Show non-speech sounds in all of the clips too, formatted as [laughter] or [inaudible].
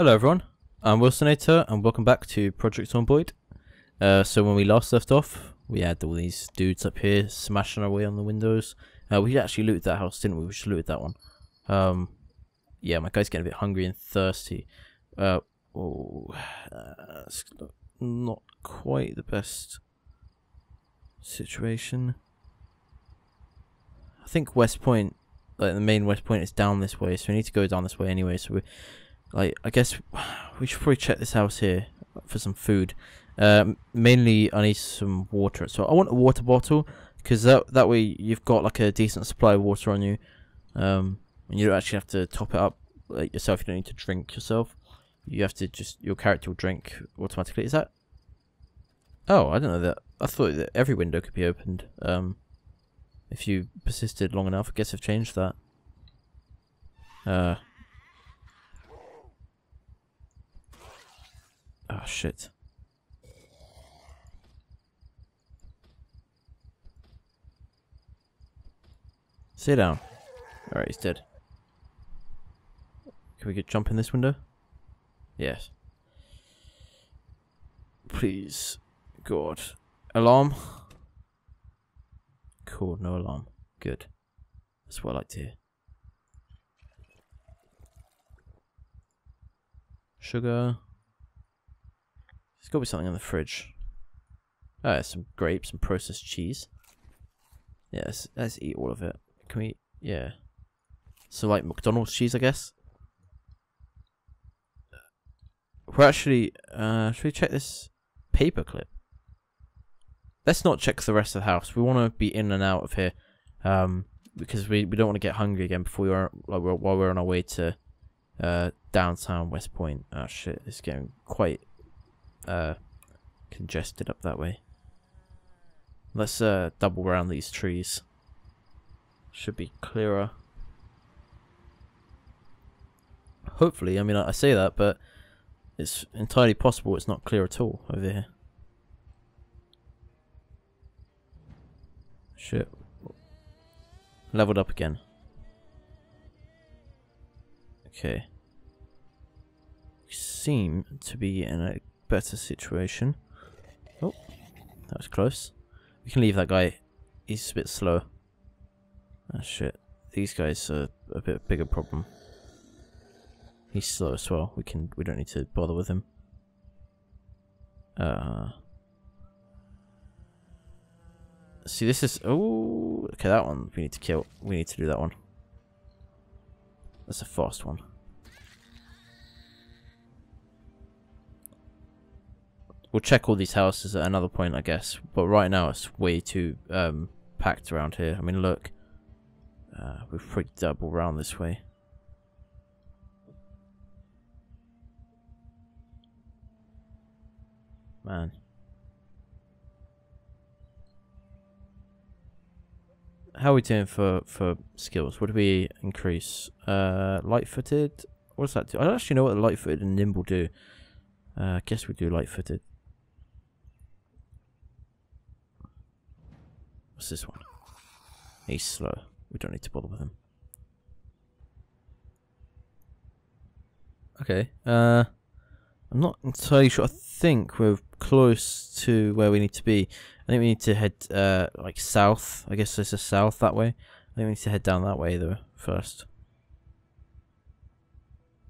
Hello everyone, I'm Wilsonator and welcome back to Project Zomboid. Uh, so when we last left off, we had all these dudes up here smashing away on the windows. Uh, we actually looted that house, didn't we? We looted that one. Um, yeah, my guy's getting a bit hungry and thirsty. Uh, oh, it's not quite the best situation. I think West Point, like the main West Point, is down this way, so we need to go down this way anyway. So we, like, I guess we should probably check this house here for some food. Um, mainly, I need some water. So I want a water bottle because that that way you've got like a decent supply of water on you, um, and you don't actually have to top it up like yourself. You don't need to drink yourself. You have to just your character will drink automatically. Is that? Oh, I don't know that. I thought that every window could be opened. Um, if you persisted long enough, I guess I've changed that. Uh. Oh shit. Sit down. Alright, he's dead. Can we get jump in this window? Yes. Please. God. Alarm? Cool, no alarm. Good. That's what I like to hear. Sugar. There's got to be something in the fridge. Oh, some grapes, some processed cheese. Yes, let's eat all of it. Can we? Yeah. So like McDonald's cheese, I guess. We're actually. Uh, should we check this paperclip? Let's not check the rest of the house. We want to be in and out of here, um, because we we don't want to get hungry again before we are like we're, while we're on our way to uh downtown West Point. Oh shit, it's getting quite uh congested up that way. Let's uh double round these trees. Should be clearer. Hopefully, I mean, I say that, but it's entirely possible it's not clear at all over here. Shit. Leveled up again. Okay. Seem to be in a better situation. Oh, that was close. We can leave that guy. He's a bit slow. Ah shit. These guys are a bit bigger problem. He's slow as well. We can we don't need to bother with him. Uh See this is oh okay that one we need to kill we need to do that one. That's a fast one. We'll check all these houses at another point I guess. But right now it's way too um packed around here. I mean look uh, we've pretty double round this way. Man. How are we doing for, for skills? What do we increase? Uh, light-footed? What does that do? I don't actually know what the light-footed and nimble do. Uh, I guess we do light-footed. What's this one? He's slow. We don't need to bother with him. Okay. Uh, I'm not entirely sure. I think we're close to where we need to be. I think we need to head uh like south. I guess there's a south that way. I think we need to head down that way though first.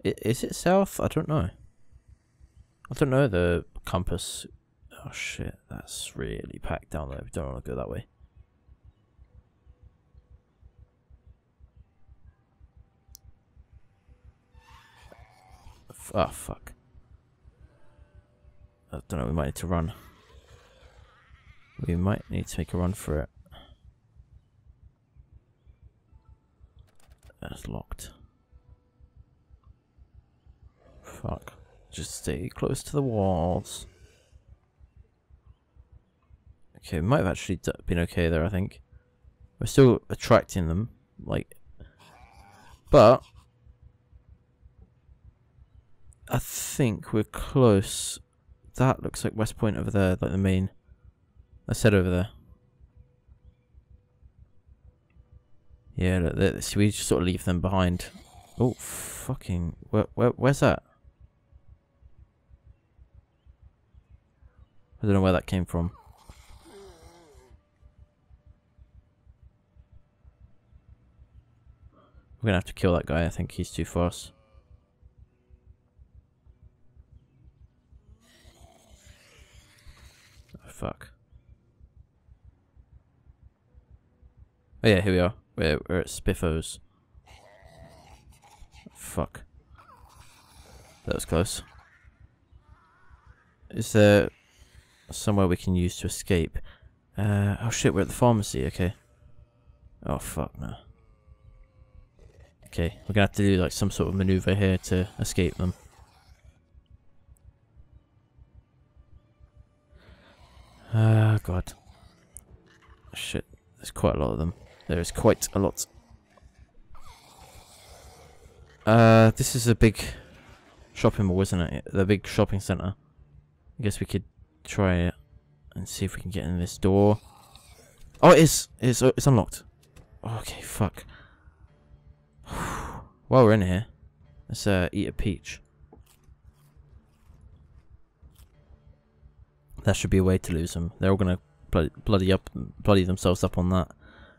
I is it south? I don't know. I don't know the compass. Oh shit, that's really packed down there. We don't want to go that way. Oh, fuck. I don't know, we might need to run. We might need to make a run for it. That's locked. Fuck. Just stay close to the walls. Okay, we might have actually been okay there, I think. We're still attracting them, like... But, I think we're close. That looks like West Point over there, like the main. I said over there. Yeah, look, we just sort of leave them behind. Oh, fucking... Where, where, where's that? I don't know where that came from. We're gonna have to kill that guy, I think he's too fast. Fuck. Oh yeah, here we are. We're, we're at Spiffos. Fuck. That was close. Is there somewhere we can use to escape? Uh, oh shit, we're at the pharmacy, okay. Oh fuck, no. Okay, we're gonna have to do like some sort of maneuver here to escape them. Ah, uh, god. Shit, there's quite a lot of them. There is quite a lot. Uh, this is a big shopping mall, isn't it? The big shopping centre. I guess we could try it and see if we can get in this door. Oh, it is. It's it's unlocked. Okay, fuck. [sighs] While we're in here, let's uh, eat a peach. That should be a way to lose them. They're all gonna bloody up, bloody themselves up on that.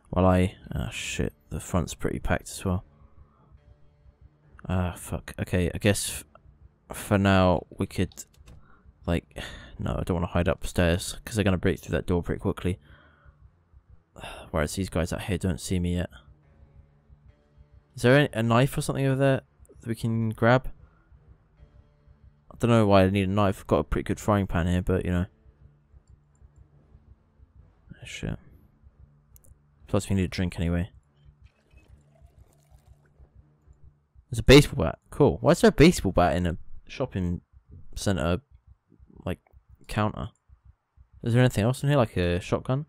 While I... Ah, oh, shit. The front's pretty packed as well. Ah, fuck. Okay, I guess for now we could... Like... [sighs] No, I don't want to hide upstairs, because they're going to break through that door pretty quickly. [sighs] Whereas these guys out here don't see me yet. Is there a knife or something over there that we can grab? Don't know why I need a knife. I've got a pretty good frying pan here, but, you know. Oh, shit. Plus we need a drink anyway. There's a baseball bat. Cool. Why is there a baseball bat in a shopping centre, like, counter? Is there anything else in here, like a shotgun?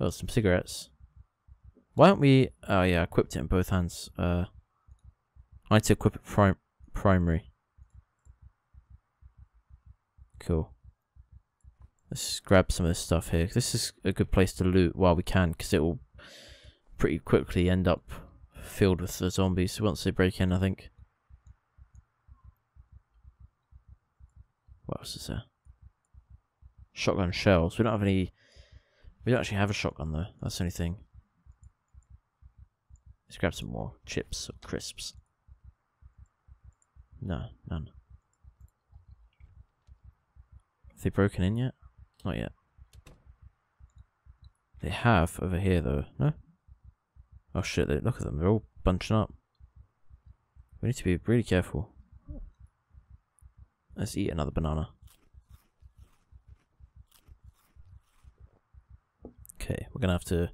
Oh, some cigarettes. Why aren't we... Oh, yeah, equipped it in both hands. Uh, I need to equip it prim primary. Cool. Let's grab some of this stuff here. This is a good place to loot while we can, because it will pretty quickly end up filled with the zombies once they break in, I think. What else is there? Shotgun shells. We don't have any... We don't actually have a shotgun, though. That's the only thing. Let's grab some more chips or crisps. No, none. Have they broken in yet? Not yet. They have over here though, no? Oh shit, they, look at them, they're all bunching up. We need to be really careful. Let's eat another banana. Okay, we're gonna have to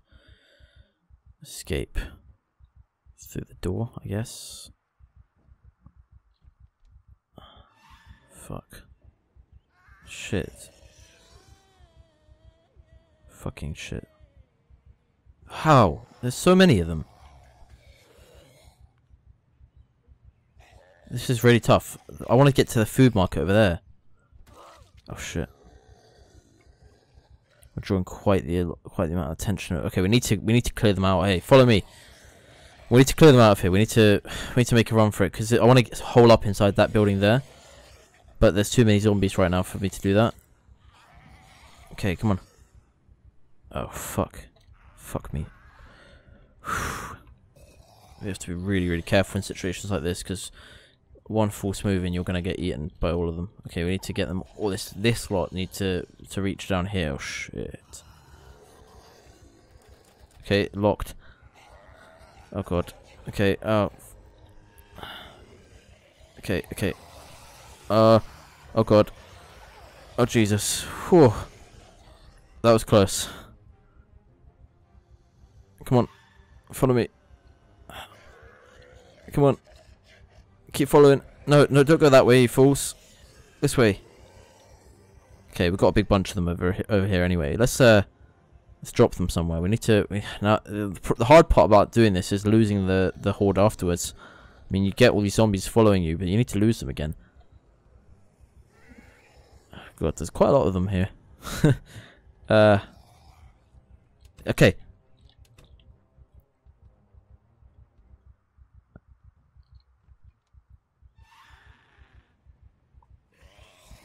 escape through the door, I guess. Fuck. Shit. Fucking shit. How? There's so many of them. This is really tough. I want to get to the food market over there. Oh shit. We're drawing quite the quite the amount of attention. Okay, we need to we need to clear them out. Hey, follow me. We need to clear them out of here. We need to we need to make a run for it because I want to hole up inside that building there. But there's too many zombies right now for me to do that. Okay, come on. Oh, fuck. Fuck me. [sighs] we have to be really, really careful in situations like this, because one false move and you're going to get eaten by all of them. Okay, we need to get them... All this this lot need to, to reach down here. Oh, shit. Okay, locked. Oh, God. Okay, oh. Okay, okay. Uh, oh, God. Oh, Jesus. Whew. That was close. Come on. Follow me. Come on. Keep following. No, no, don't go that way, fools. This way. Okay, we've got a big bunch of them over over here anyway. Let's uh, let's drop them somewhere. We need to. We, now, the hard part about doing this is losing the the horde afterwards. I mean, you get all these zombies following you, but you need to lose them again. God, there's quite a lot of them here. [laughs] uh. Okay,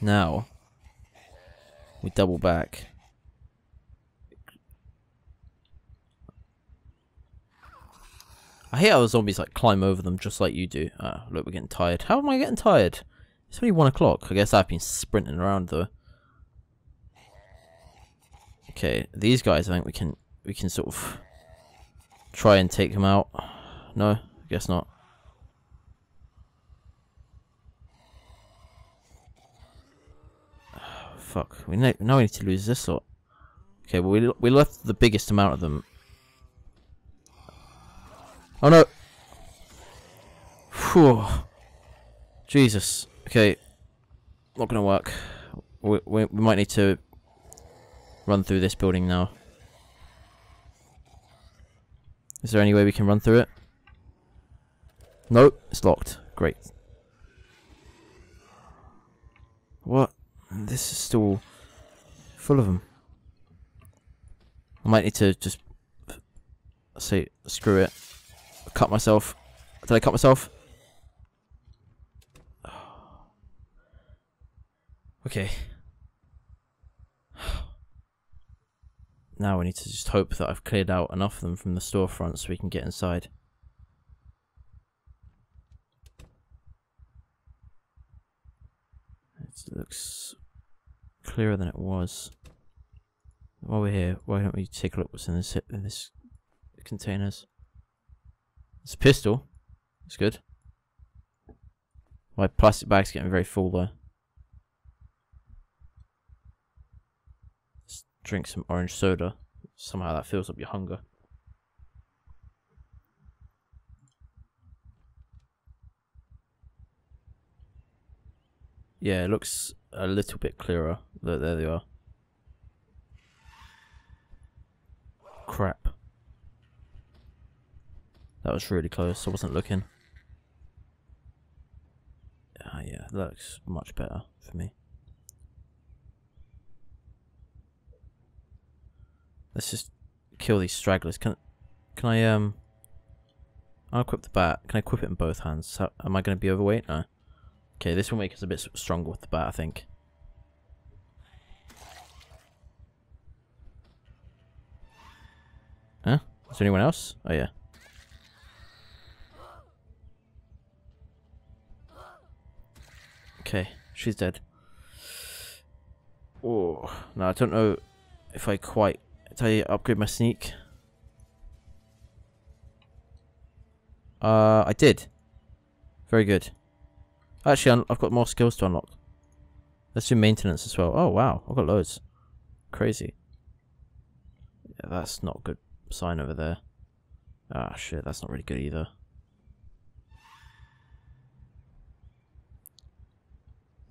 Now, We double back. I hate how the zombies like climb over them just like you do. Ah, look, we're getting tired. How am I getting tired? It's only one o'clock. I guess I've been sprinting around though. Okay, these guys I think we can we can sort of try and take them out. No, I guess not. fuck. We now we need to lose this lot. Okay, well we we left the biggest amount of them. Oh no! Whew. Jesus. Okay. Not gonna work. We, we, we might need to run through this building now. Is there any way we can run through it? Nope, it's locked. Great. What? This is still full of them. I might need to just uh, say screw it. Cut myself. Did I cut myself? Okay. Now we need to just hope that I've cleared out enough of them from the storefront so we can get inside. It looks clearer than it was. While we're here, why don't we take a look what's in this in this containers? It's a pistol. It's good. My plastic bag's getting very full though. Drink some orange soda. Somehow that fills up your hunger. Yeah, it looks a little bit clearer. There, there they are. Crap. That was really close. I wasn't looking. Ah, yeah, that looks much better for me. Let's just kill these stragglers. Can can I um? I'll equip the bat. Can I equip it in both hands? How, am I going to be overweight? No. Okay, this will make us a bit stronger with the bat, I think. Huh? Is there anyone else? Oh, yeah. Okay, she's dead. Oh, no, I don't know if I quite... Did I upgrade my sneak? Uh, I did. Very good. Actually, I've got more skills to unlock. Let's do maintenance as well. Oh, wow. I've got loads. Crazy. Yeah, that's not a good sign over there. Ah, shit. That's not really good either.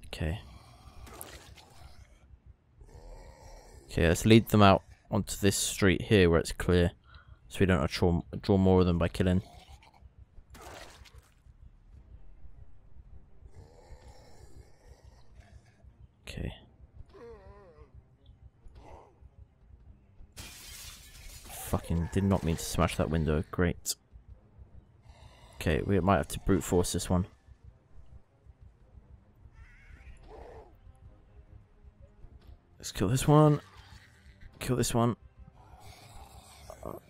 Okay. Okay, let's lead them out onto this street here where it's clear. So we don't draw, draw more of them by killing. Okay. Fucking did not mean to smash that window. Great. Okay, we might have to brute force this one. Let's kill this one. Kill this one.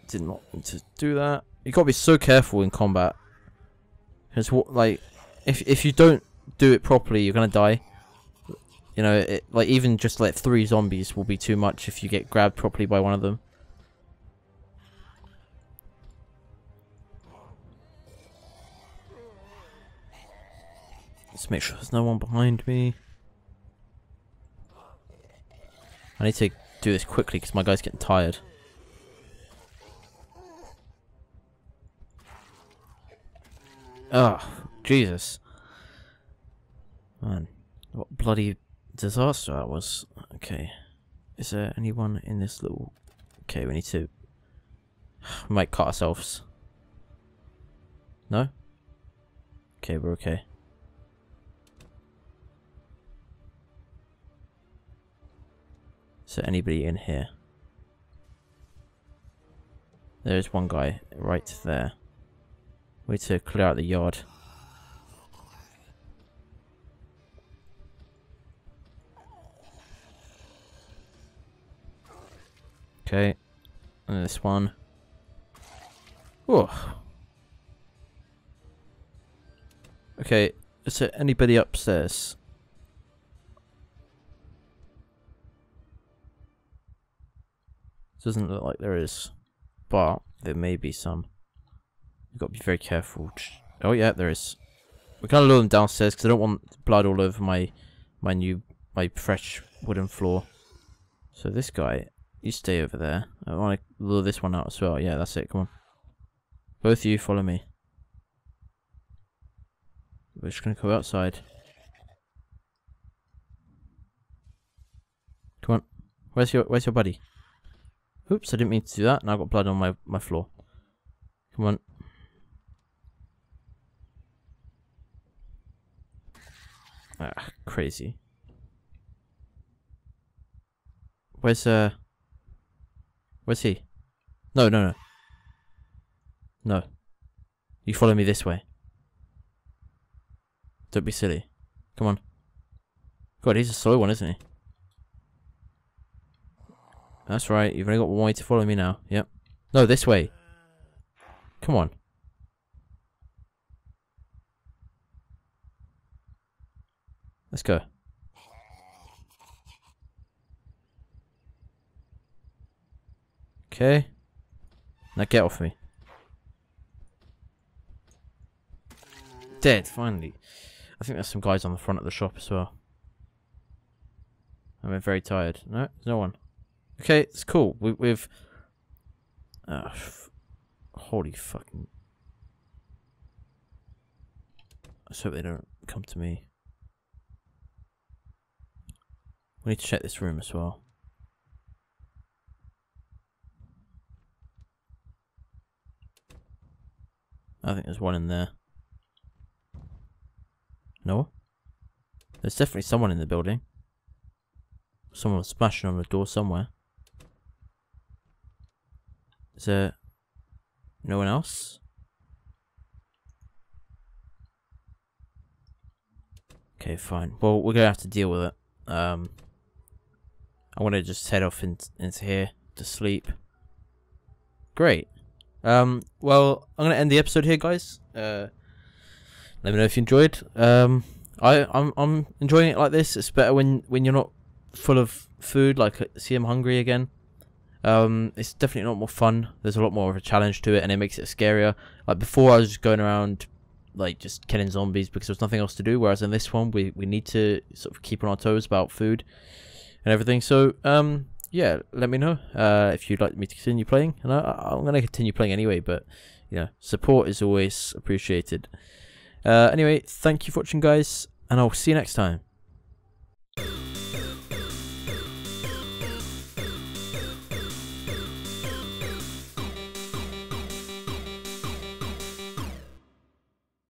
Did not mean to do that. You gotta be so careful in combat. Because what, like, if if you don't do it properly, you're gonna die. You know, it, like even just like three zombies will be too much if you get grabbed properly by one of them. Let's make sure there's no one behind me. I need to do this quickly because my guy's getting tired. Oh, Jesus. Man, what bloody disaster that was. Okay. Is there anyone in this little... Okay, we need to... [sighs] We might cut ourselves. No? Okay, we're okay. Is there anybody in here? There's one guy right there. We need to clear out the yard. Okay. And this one. Oh. Okay, is there anybody upstairs? Doesn't look like there is. But there may be some. You've got to be very careful. Oh yeah, there is. We're gonna lure them downstairs because I don't want blood all over my my new my fresh wooden floor. So this guy, you stay over there. I want to lure this one out as well. Yeah, that's it. Come on. Both of you follow me. We're just gonna go outside. Come on. Where's your Where's your buddy? Oops, I didn't mean to do that. Now I've got blood on my my floor. Come on. Ah, crazy. Where's uh? Where's he? No, no, no. No. You follow me this way. Don't be silly. Come on. God, he's a slow one, isn't he? That's right. You've only got one way to follow me now. Yep. No, this way. Come on. Let's go. Okay. Now get off me. Dead, finally. I think there's some guys on the front of the shop as well. I'm very tired. No, there's no one. Okay, it's cool. We, we've... Uh, holy fucking... Let's hope they don't come to me. We need to check this room as well. I think there's one in there. No? There's definitely someone in the building. Someone was smashing on the door somewhere. Is there no one else? Okay, fine. Well, we're gonna have to deal with it. Um, I want to just head off in, into here to sleep. Great. Um, well, I'm gonna end the episode here, guys. Uh, let me know if you enjoyed. Um, I I'm I'm enjoying it like this. It's better when when you're not full of food. Like see, I'm hungry again. Um, it's definitely a lot more fun. There's a lot more of a challenge to it, and it makes it scarier. Like before, I was just going around, like just killing zombies because there was nothing else to do. Whereas in this one, we we need to sort of keep on our toes about food and everything. So um, yeah, let me know uh, if you'd like me to continue playing, and I, I'm gonna continue playing anyway. But you know, support is always appreciated. Uh, anyway, thank you for watching, guys, and I'll see you next time.